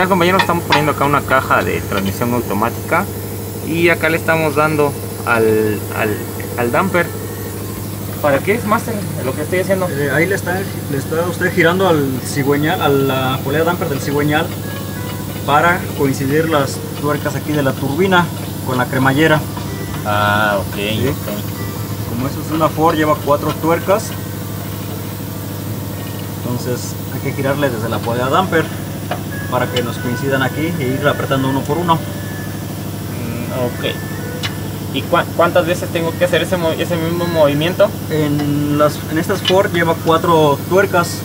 tal compañeros? Estamos poniendo acá una caja de transmisión automática y acá le estamos dando al, al, al damper. ¿Para qué es Master? Lo que estoy haciendo. Eh, ahí le está, le está usted girando al cigüeñal, a la polea damper del cigüeñal para coincidir las tuercas aquí de la turbina con la cremallera. Ah, ok, Sí. ok. Como eso es una Ford, lleva cuatro tuercas. Entonces hay que girarle desde la polea damper para que nos coincidan aquí e ir apretando uno por uno. Mm, ok. ¿Y cua- cuántas veces tengo que hacer ese, ese mismo movimiento? En, las, en estas Ford lleva cuatro tuercas.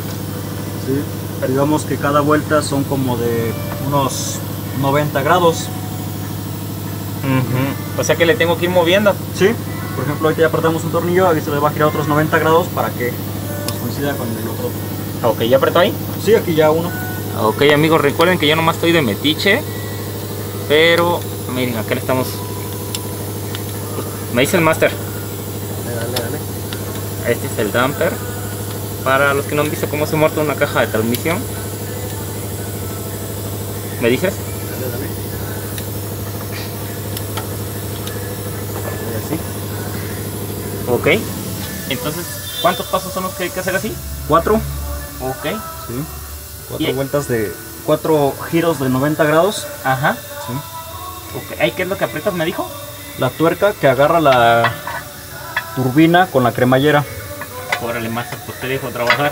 ¿sí? Digamos que cada vuelta son como de unos 90 grados. O sea que le tengo que ir moviendo. ¿sí? Por ejemplo, ahorita ya apretamos un tornillo, ahí se le va a girar otros 90 grados para que nos coincida con el otro. Ok, ¿ya apretó ahí? Sí, aquí ya uno. Ok amigos, recuerden que yo nomás estoy de metiche. Pero miren, acá le estamos... Me dice el Master. Dale, dale. Este es el damper. Para los que no han visto cómo se muerta una caja de transmisión. ¿Me dices? Dale, dale. Así. Ok. Entonces, ¿cuántos pasos son los que hay que hacer así? Cuatro. Ok. Sí. Cuatro Y- vueltas de. Cuatro giros de 90 grados. Ajá. Sí. Ok. ¿Ahí qué es lo que aprietas, me dijo? La tuerca que agarra la turbina con la cremallera. Órale, Master, pues te dejo trabajar.